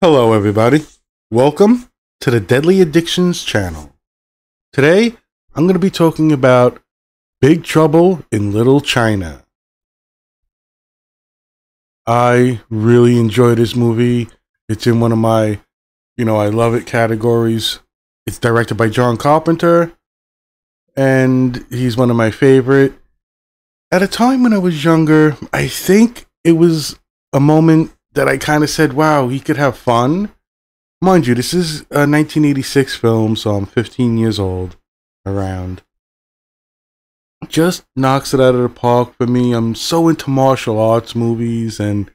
Hello, everybody. Welcome to the Deadly Addictions channel. Today, I'm going to be talking about Big Trouble in Little China. I really enjoy this movie. It's in one of my, you know, I love it categories. It's directed by John Carpenter, and he's one of my favorite. At a time when I was younger, I think it was a moment that I kind of said, wow, he could have fun. Mind you, this is a 1986 film, so I'm 15 years old around. Just knocks it out of the park for me. I'm so into martial arts movies and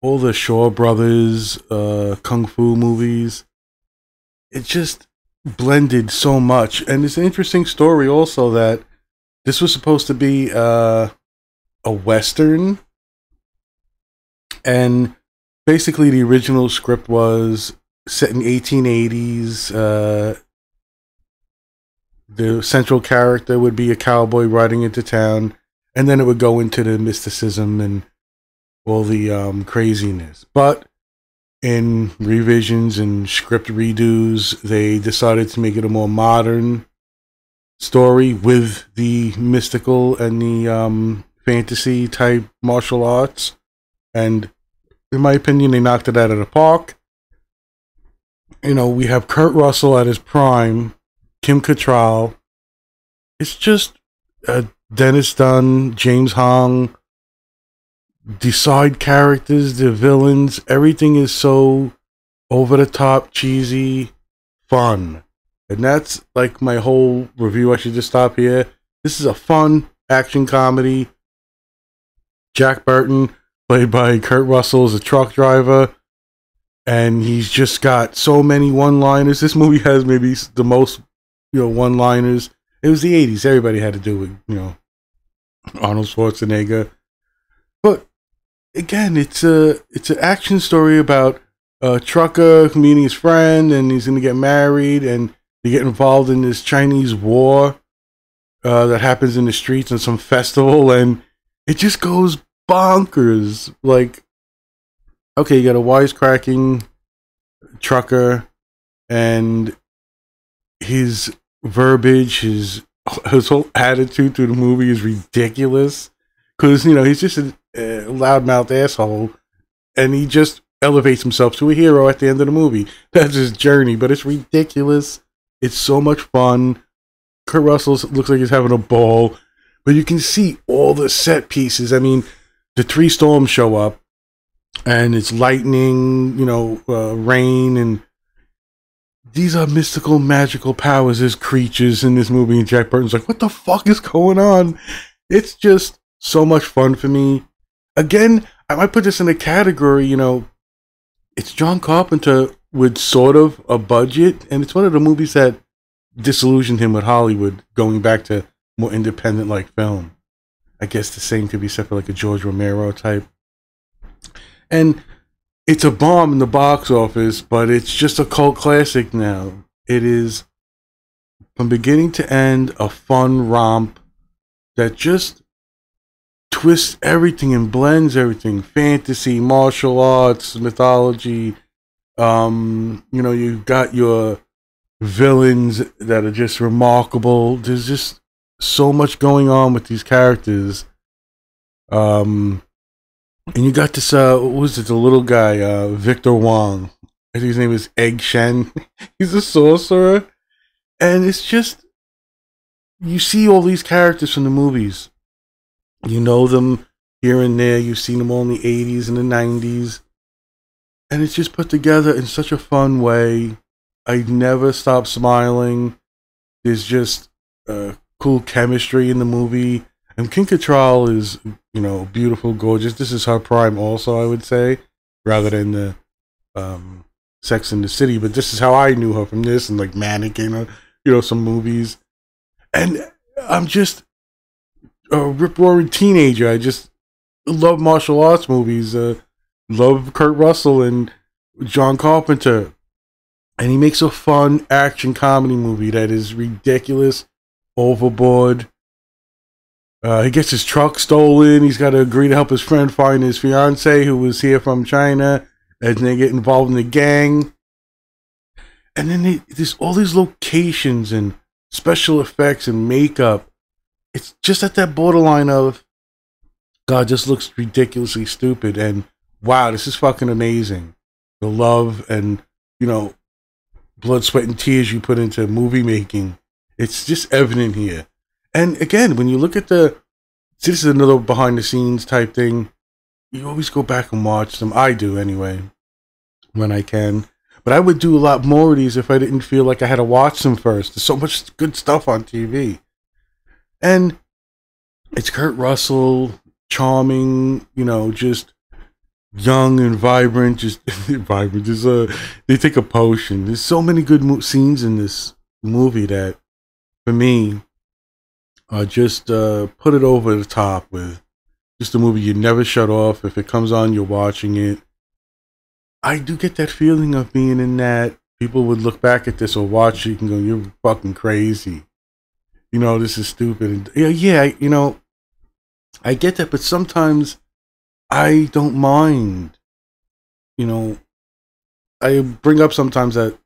all the Shaw Brothers uh, kung fu movies. It just blended so much. And it's an interesting story also that this was supposed to be uh, a Western. And basically the original script was set in 1880s uh, the central character would be a cowboy riding into town and then it would go into the mysticism and all the um, craziness. But in revisions and script redos they decided to make it a more modern story with the mystical and the um, fantasy type martial arts and in my opinion, they knocked it out of the park. You know, we have Kurt Russell at his prime, Kim Cattrall. It's just uh, Dennis Dun, James Hong, the side characters, the villains, everything is so over the top, cheesy, fun. And that's like my whole review. I should just stop here. This is a fun action comedy. Jack Burton played by Kurt Russell, as a truck driver, and he's just got so many one-liners. This movie has maybe the most, you know, one-liners. It was the '80s; everybody had to do it, you know, Arnold Schwarzenegger. But again, it's a it's an action story about a trucker meeting his friend, and he's going to get married, and they get involved in this Chinese war uh, that happens in the streets and some festival, and it just goes bonkers. Like, okay, you got a wisecracking trucker, and his verbiage, his his whole attitude through the movie is ridiculous. Because you know he's just a, loudmouth asshole, and he just elevates himself to a hero at the end of the movie. That's his journey, but it's ridiculous. It's so much fun. Kurt Russell looks like he's having a ball, but you can see all the set pieces. I mean, the three storms show up and it's lightning, you know, uh, rain, and these are mystical, magical powers as creatures in this movie. And Jack Burton's like, what the fuck is going on? It's just so much fun for me. Again, I might put this in a category, you know, it's John Carpenter with sort of a budget, and it's one of the movies that disillusioned him with Hollywood, going back to more independent like film. I guess the same could be said for like a George Romero type. And it's a bomb in the box office, but it's just a cult classic now. It is from beginning to end a fun romp that just twists everything and blends everything fantasy, martial arts, mythology. Um, you know, you've got your villains that are just remarkable. There's just so much going on with these characters. Um, and you got this, uh, what was it, the little guy, uh, Victor Wong. I think his name is Egg Shen. He's a sorcerer. And it's just, you see all these characters from the movies. You know them here and there. You've seen them all in the 80s and the 90s. And it's just put together in such a fun way. I never stop smiling. There's just uh, cool chemistry in the movie. And Kim Cattrall is, you know, beautiful, gorgeous. This is her prime, also, I would say, rather than the um, Sex in the City. But this is how I knew her from this and like Mannequin, or, you know, some movies. And I'm just a rip roaring teenager. I just love martial arts movies. Uh, love Kurt Russell and John Carpenter. And he makes a fun action comedy movie that is ridiculous overboard. Uh, he gets his truck stolen. He's got to agree to help his friend find his fiance who was here from China. and they get involved in the gang. And then they, there's all these locations and special effects and makeup. It's just at that borderline of, God, Just looks ridiculously stupid. And wow, this is fucking amazing. The love and, you know, blood, sweat, and tears you put into movie making. It's just evident here. And again, when you look at the, this is another behind the scenes type thing. You always go back and watch them. I do anyway, when I can. But I would do a lot more of these if I didn't feel like I had to watch them first. There's so much good stuff on TV. And it's Kurt Russell, charming, you know, just young and vibrant, just vibrant. Just uh, they take a potion. There's so many good scenes in this movie that, for me, uh, just uh, put it over the top with just a movie you never shut off. If it comes on, you're watching it. I do get that feeling of being in that. People would look back at this or watch it and go, "You're fucking crazy." You know, this is stupid. And, yeah, yeah, you know, I get that, but sometimes I don't mind. You know, I bring up sometimes that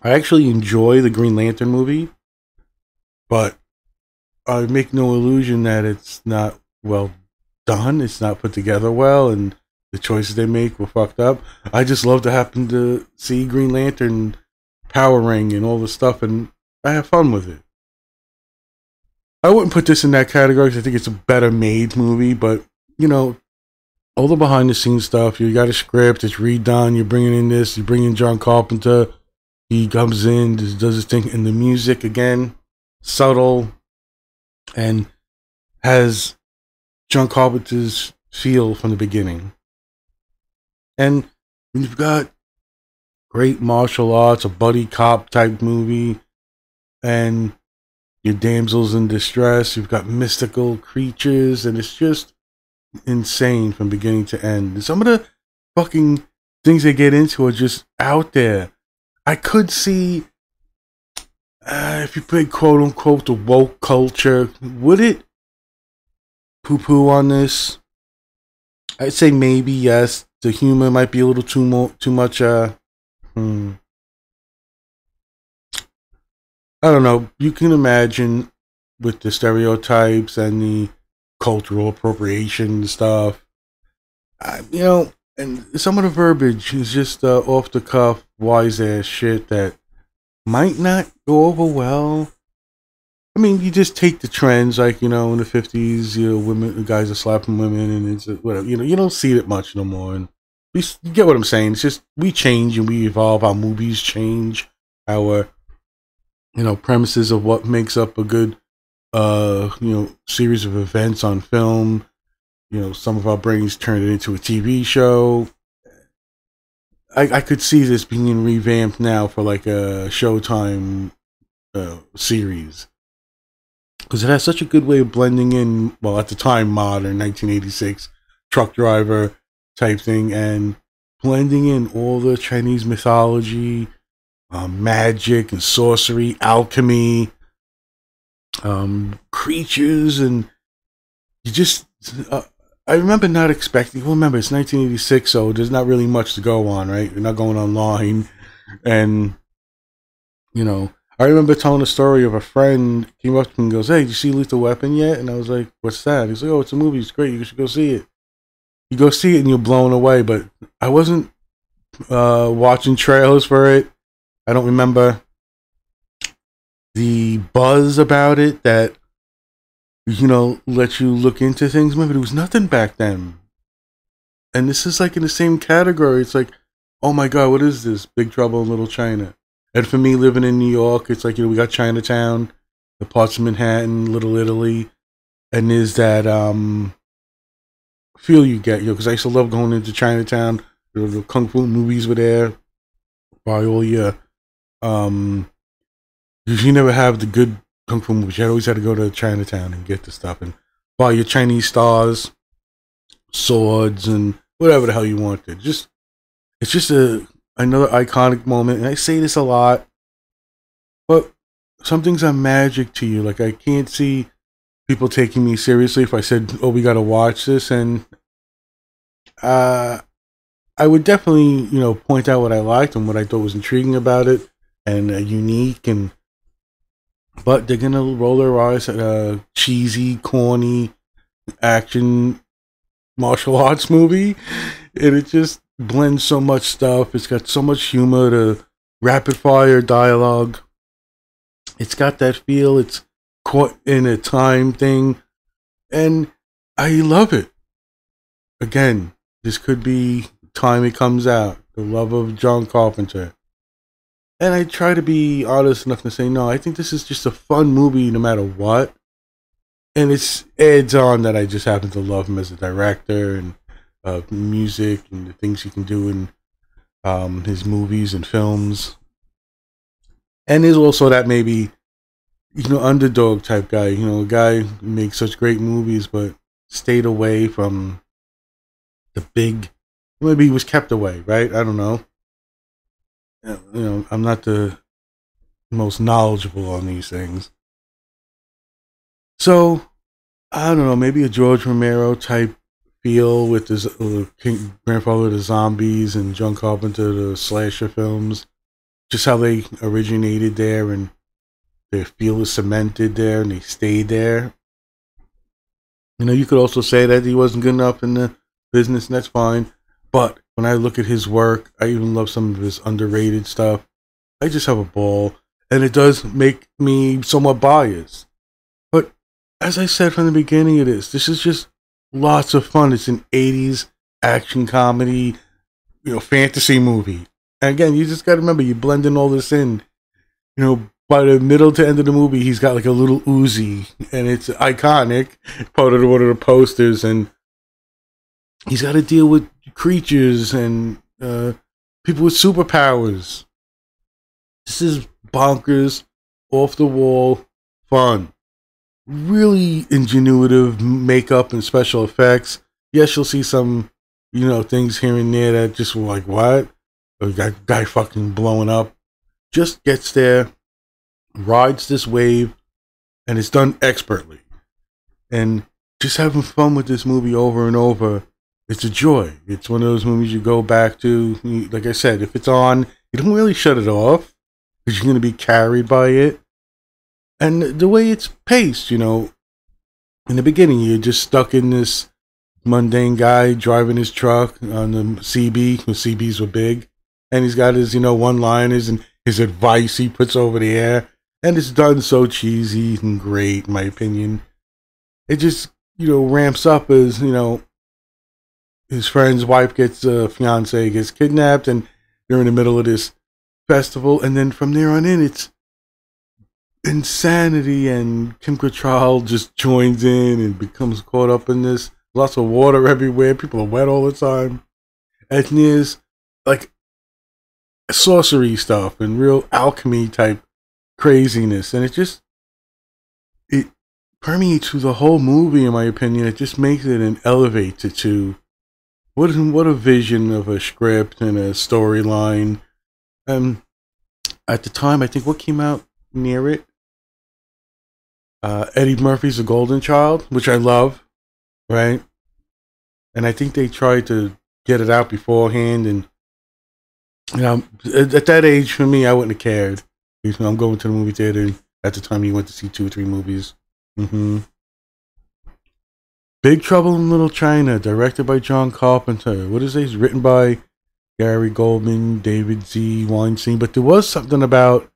I actually enjoy the Green Lantern movie, but I make no illusion that it's not well done. It's not put together well, and the choices they make were fucked up. I just love to happen to see Green Lantern, Power Ring, and all the stuff, and I have fun with it. I wouldn't put this in that category because I think it's a better made movie, but you know, all the behind the scenes stuff. You got a script, it's redone. You're bringing in this. You bring in John Carpenter. He comes in, does his thing, and the music again, subtle, and has John Carpenter's feel from the beginning. And you've got great martial arts, a buddy cop type movie, and your damsels in distress. You've got mystical creatures, and it's just insane from beginning to end. Some of the fucking things they get into are just out there. I could see uh, if you put quote unquote the woke culture, would it poo poo on this? I'd say maybe yes. The humor might be a little too more too much. Uh, hmm. I don't know. You can imagine with the stereotypes and the cultural appropriation stuff. I, you know, and some of the verbiage is just uh, off the cuff, wise ass shit that might not go over well. I mean, you just take the trends, like you know, in the fifties, you know, women, guys are slapping women, and it's whatever. You know, you don't see it much no more. And you get what I'm saying. It's just we change and we evolve. Our movies change. Our you know premises of what makes up a good uh, you know, series of events on film. You know, some of our brains turned it into a TV show. I, I could see this being revamped now for like a Showtime uh, series because it has such a good way of blending in. Well, at the time, modern 1986 truck driver type thing, and blending in all the Chinese mythology, um, magic and sorcery, alchemy, um, creatures, and you just. Uh, I remember not expecting. Well, remember it's 1986, so there's not really much to go on, right? You're not going online, and you know. I remember telling a story of a friend came up to me and goes, "Hey, did you see Lethal Weapon yet?" And I was like, "What's that?" He's like, "Oh, it's a movie. It's great. You should go see it." You go see it and you're blown away. But I wasn't uh, watching trailers for it. I don't remember the buzz about it that you know let you look into things. Remember, there was nothing back then, and this is like in the same category. It's like, oh my god, what is this? Big Trouble in Little China. And for me, living in New York, it's like you know we got Chinatown, the parts of Manhattan, Little Italy, and there's that um feel you get, you know, because I used to love going into Chinatown. The kung fu movies were there. By all your um you never have the good kung fu movies. You always had to go to Chinatown and get the stuff and buy your Chinese stars, swords, and whatever the hell you wanted. Just it's just a another iconic moment. And I say this a lot, but some things are magic to you. Like I can't see people taking me seriously if I said, "Oh, we got to watch this," and uh, I would definitely, you know, point out what I liked and what I thought was intriguing about it and uh, unique and but they're gonna roll their eyes at a cheesy, corny action martial arts movie, and it just blends so much stuff. It's got so much humor, to rapid fire dialogue. It's got that feel. It's caught in a time thing, and I love it. Again, this could be time it comes out. The love of John Carpenter. And I try to be honest enough to say, no, I think this is just a fun movie no matter what. And it's adds on that I just happen to love him as a director and uh, music and the things he can do in um, his movies and films. And there's also that maybe, you know, underdog type guy, you know, a guy who makes such great movies but stayed away from the big, maybe he was kept away, right? I don't know you know, I'm not the most knowledgeable on these things. So, I don't know, maybe a George Romero type feel with his uh, King, grandfather the zombies and John Carpenter the slasher films, just how they originated there and their feel is cemented there and they stayed there. You know, you could also say that he wasn't good enough in the business, and that's fine. But when I look at his work, I even love some of his underrated stuff. I just have a ball, and it does make me somewhat biased. But as I said from the beginning of this, this is just lots of fun. It's an 80s action comedy, you know, fantasy movie. And again, you just got to remember, you blend in all this in. You know, by the middle to end of the movie, he's got like a little Uzi, and it's iconic, part of one of the posters. And he's got to deal with creatures and uh, people with superpowers. This is bonkers, off the wall fun. Really ingenuitive makeup and special effects. Yes, you'll see some, you know, things here and there that just were like, what? That guy fucking blowing up. Just gets there, rides this wave, and it's done expertly. And just having fun with this movie over and over it's a joy. It's one of those movies you go back to. Like I said, if it's on, you don't really shut it off because you're going to be carried by it. And the way it's paced, you know, in the beginning, you're just stuck in this mundane guy driving his truck on the CB, The CBs were big. And he's got his, you know, one liners and his advice he puts over the air. And it's done so cheesy and great, in my opinion. It just, you know, ramps up as, you know, his friend's wife gets uh, fiance gets kidnapped, and they're in the middle of this festival, and then from there on in, it's insanity, and Kim Cattrall just joins in and becomes caught up in this. Lots of water everywhere. People are wet all the time. There's like sorcery stuff and real alchemy type craziness, and it just it permeates through the whole movie. In my opinion, it just makes it and elevates it to what what a vision of a script and a storyline. Um, at the time, I think what came out near it, uh, Eddie Murphy's The Golden Child, which I love, right? And I think they tried to get it out beforehand, and you know, at that age, for me, I wouldn't have cared. You know, I'm going to the movie theater. At the time, you went to see two or three movies. Mm-hmm. Big Trouble in Little China, directed by John Carpenter. What is this? Written by Gary Goldman, David Z. Weinstein. But there was something about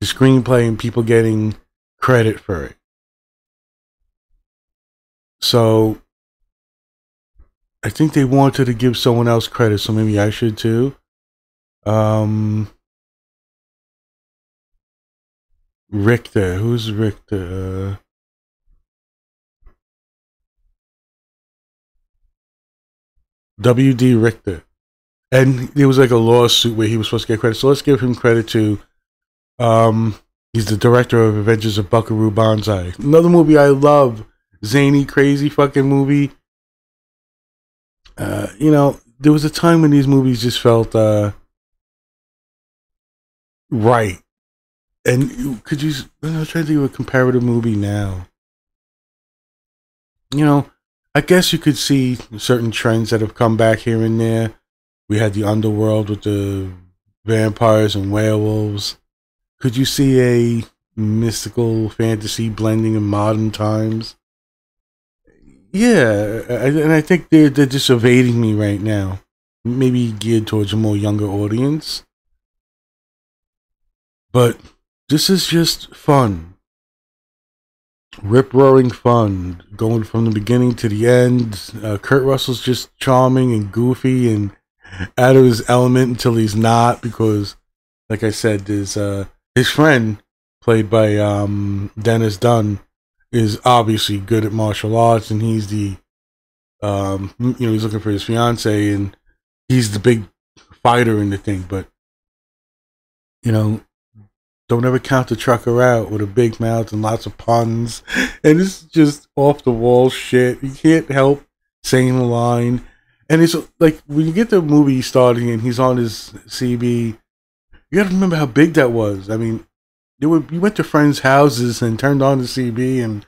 the screenplay and people getting credit for it. So I think they wanted to give someone else credit, so maybe I should too. Um, Richter. Who's Richter? W.D. Richter. And there was like a lawsuit where he was supposed to get credit. So let's give him credit to. Um, he's the director of Adventures of Buckaroo Banzai. Another movie I love, zany, crazy fucking movie. Uh, you know, there was a time when these movies just felt uh, right. And could you? I'm trying to think of a comparative movie now. You know, I guess you could see certain trends that have come back here and there. We had the underworld with the vampires and werewolves. Could you see a mystical fantasy blending in modern times? Yeah, and I think they're they're just evading me right now. Maybe geared towards a more younger audience. But this is just fun. Rip roaring fun. Going from the beginning to the end. Uh, Kurt Russell's just charming and goofy and out of his element until he's not because, like I said, there's uh, his friend, played by um, Dennis Dun, is obviously good at martial arts and he's the, um, you know, he's looking for his fiance and he's the big fighter in the thing. But, you know, don't ever count the trucker out with a big mouth and lots of puns. And it's just off the wall shit. You can't help saying the line. And it's like when you get the movie starting and he's on his CB, you gotta remember how big that was. I mean, you, were, you went to friends' houses and turned on the CB and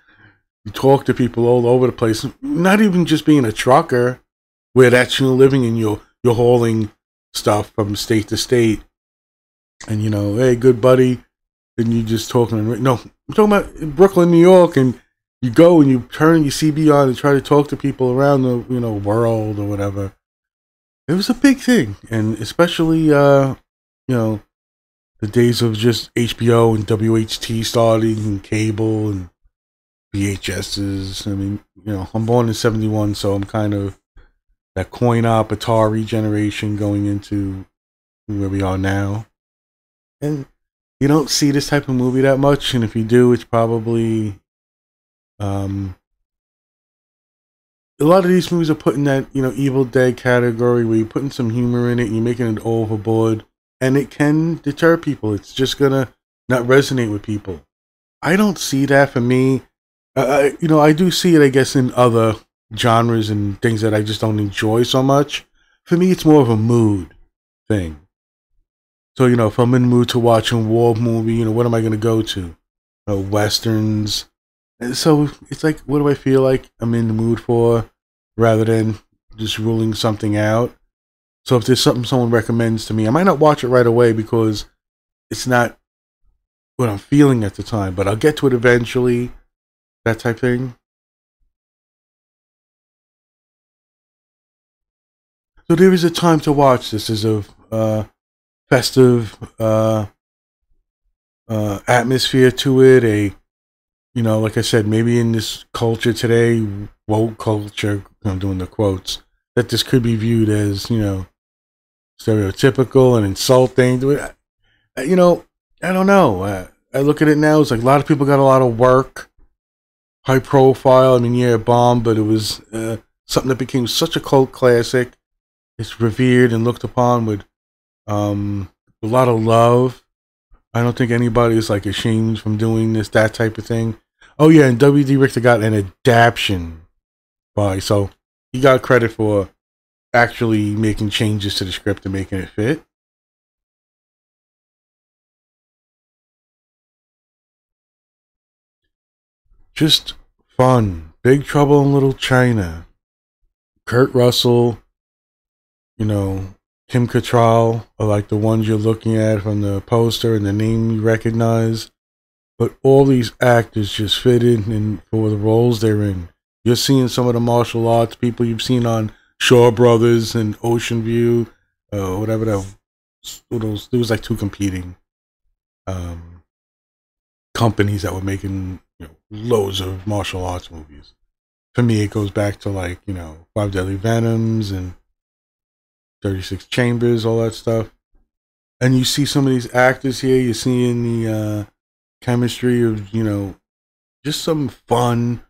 you talked to people all over the place. Not even just being a trucker, where that's you living and you're, you're hauling stuff from state to state. And you know, hey, good buddy, and you just talking. No, I'm talking about Brooklyn, New York, and you go and you turn your CB on and try to talk to people around the you know world or whatever. It was a big thing, and especially uh, you know the days of just HBO and WHT starting and cable and VHSs. I mean, you know, I'm born in '71, so I'm kind of that coin op Atari generation going into where we are now. And you don't see this type of movie that much, and if you do, it's probably um, a lot of these movies are put in that you know Evil Dead category where you're putting some humor in it, you're making it overboard, and it can deter people. It's just gonna not resonate with people. I don't see that for me. Uh, you know, I do see it, I guess, in other genres and things that I just don't enjoy so much. For me, it's more of a mood thing. So, you know, if I'm in the mood to watch a war movie, you know, what am I going to go to? Uh, westerns. And so it's like, what do I feel like I'm in the mood for rather than just ruling something out? So if there's something someone recommends to me, I might not watch it right away because it's not what I'm feeling at the time, but I'll get to it eventually, that type thing. So there is a time to watch this as of uh, festive uh, uh, atmosphere to it. A you know, like I said, maybe in this culture today, woke culture, I'm doing the quotes, that this could be viewed as you know stereotypical and insulting. You know, I don't know. I, I look at it now. It's like a lot of people got a lot of work, high profile. I mean, yeah, bomb, but it was uh, something that became such a cult classic. It's revered and looked upon with um, a lot of love. I don't think anybody is like ashamed from doing this, that type of thing. Oh yeah, and W.D. Richter got an adaptation by, so he got credit for actually making changes to the script and making it fit. Just fun. Big Trouble in Little China. Kurt Russell, you know, Kim Cattrall are like the ones you're looking at from the poster and the name you recognize. But all these actors just fit in and for the roles they're in. You're seeing some of the martial arts people you've seen on Shaw Brothers and Ocean View, uh, whatever that those there was like two competing um, companies that were making you know loads of martial arts movies. For me, it goes back to like you know Five Deadly Venoms and 36 Chambers, all that stuff. And you see some of these actors here, you're seeing the uh, chemistry of, you know, just some fun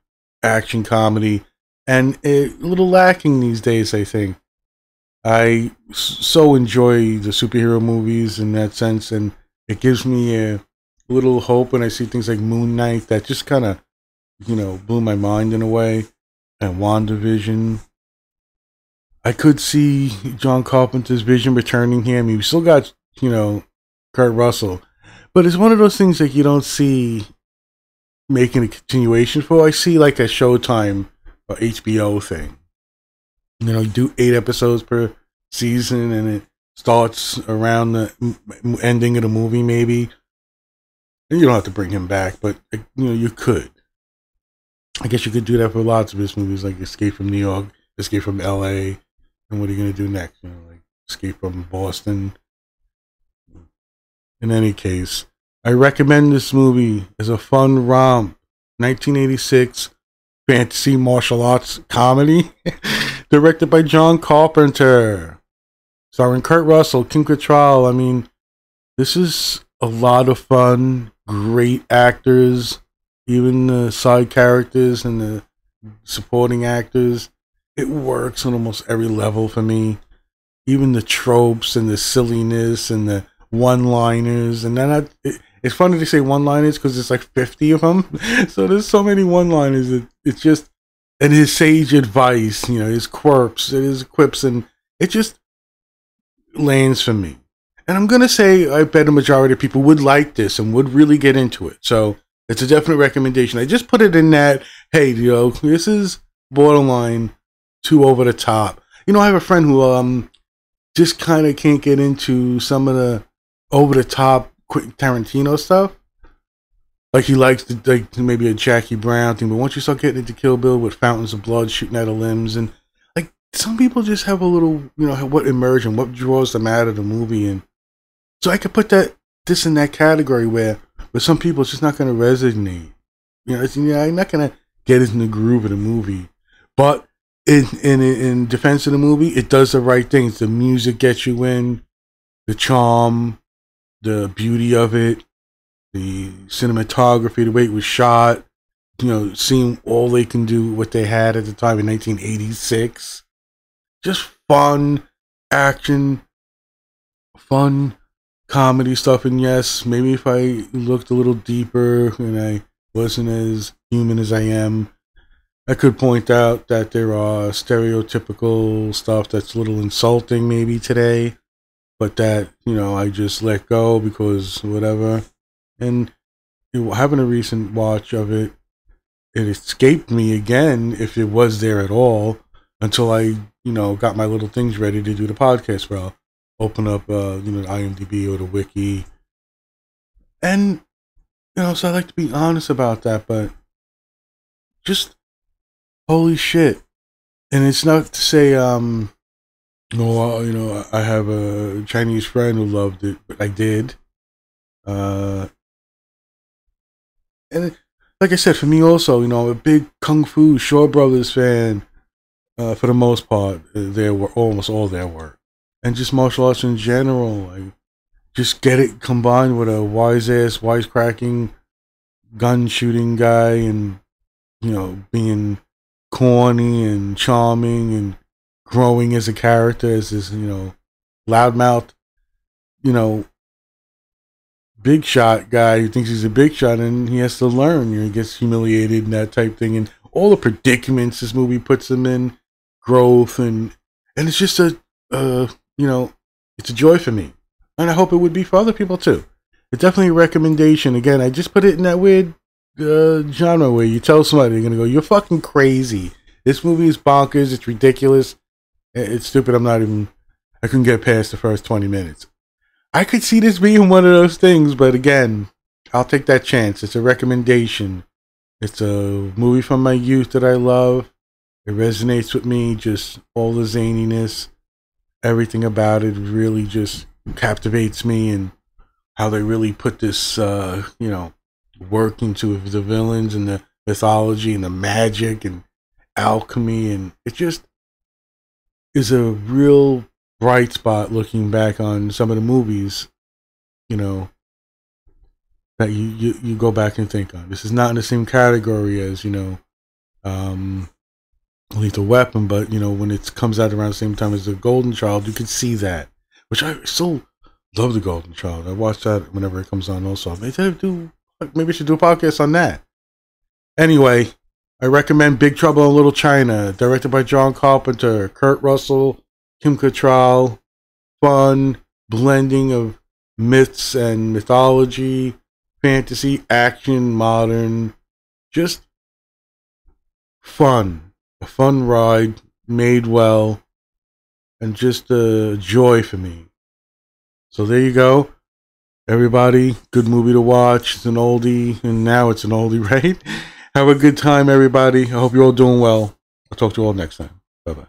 action comedy and a little lacking these days, I think. I so enjoy the superhero movies in that sense, and it gives me a little hope when I see things like Moon Knight that just kind of, you know, blew my mind in a way, and WandaVision I could see John Carpenter's vision returning here. I mean, we still got, you know, Kurt Russell. But it's one of those things that you don't see making a continuation for. I see like a Showtime or HBO thing. You know, you do eight episodes per season and it starts around the ending of the movie, maybe. And you don't have to bring him back, but uh, you know you could. I guess you could do that for lots of his movies, like Escape from New York, Escape from L.A., and what are you gonna do next? You know, like Escape from Boston. In any case, I recommend this movie as a fun romp. 1986 fantasy martial arts comedy, directed by John Carpenter, starring Kurt Russell, Kim Cattrall. I mean, this is a lot of fun. Great actors, even the side characters and the supporting actors. It works on almost every level for me. Even the tropes and the silliness and the one-liners, and then I, it, it's funny to say one-liners because it's like fifty of them. so there's so many one-liners. That it's just and his sage advice, you know, his quirks, his quips, and it just lands for me. And I'm gonna say I bet a majority of people would like this and would really get into it. So it's a definite recommendation. I just put it in that, hey, you know, this is borderline too over the top. You know, I have a friend who um just kind of can't get into some of the over the top Quentin Tarantino stuff. Like he likes to like maybe a Jackie Brown thing, but once you start getting into Kill Bill with fountains of blood shooting out of limbs, and like some people just have a little, you know, what immersion, what draws them out of the movie, and so I could put that this in that category where with some people it's just not going to resonate. You know, it's, you know, I'm not going to get into the groove of the movie, but in in in defense of the movie, it does the right things. The music gets you in, the charm, the beauty of it, the cinematography, the way it was shot, you know, seeing all they can do, what they had at the time in 1986. Just fun action, fun comedy stuff. And yes, maybe if I looked a little deeper and I wasn't as human as I am, I could point out that there are stereotypical stuff that's a little insulting maybe today, but that, you know, I just let go because whatever. And you know, having a recent watch of it, it escaped me again if it was there at all until I, you know, got my little things ready to do the podcast. Well, open up, uh, you know, the IMDb or the wiki, and you know, so I like to be honest about that, but just holy shit. And it's not to say, um, no, you know, I have a Chinese friend who loved it, but I did. Uh, and like I said, for me also, you know, a big Kung Fu Shaw Brothers fan. Uh, for the most part, there were almost all their work, and just martial arts in general. Like, just get it combined with a wise ass, wisecracking, gun shooting guy, and you know, being corny and charming and growing as a character as this, you know, loudmouth, you know, big shot guy who thinks he's a big shot and he has to learn. You know, he gets humiliated and that type thing, and all the predicaments this movie puts him in, growth and and it's just a, uh, you know, it's a joy for me, and I hope it would be for other people too. It's definitely a recommendation. Again, I just put it in that weird uh, genre where you tell somebody you're gonna go, "You're fucking crazy." This movie is bonkers. It's ridiculous. It's stupid. I'm not even. I couldn't get past the first 20 minutes. I could see this being one of those things, but again, I'll take that chance. It's a recommendation. It's a movie from my youth that I love. It resonates with me. Just all the zaniness, everything about it really just captivates me, and how they really put this, uh, you know, work into the villains and the mythology and the magic and alchemy, and it just is a real bright spot looking back on some of the movies, you know, that you, you, you go back and think on. This is not in the same category as, you know, um, Lethal Weapon, but, you know, when it comes out around the same time as The Golden Child, you can see that, which I still love The Golden Child. I watch that whenever it comes on also. I, do, maybe we should do a podcast on that. Anyway, I recommend Big Trouble in Little China, directed by John Carpenter, Kurt Russell, Kim Cattrall. Fun blending of myths and mythology, fantasy, action, modern. Just fun. A fun ride, made well. and just a joy for me. So there you go. Everybody, good movie to watch. It's an oldie, and now it's an oldie, right? Have a good time, everybody. I hope you're all doing well. I'll talk to you all next time. Bye bye.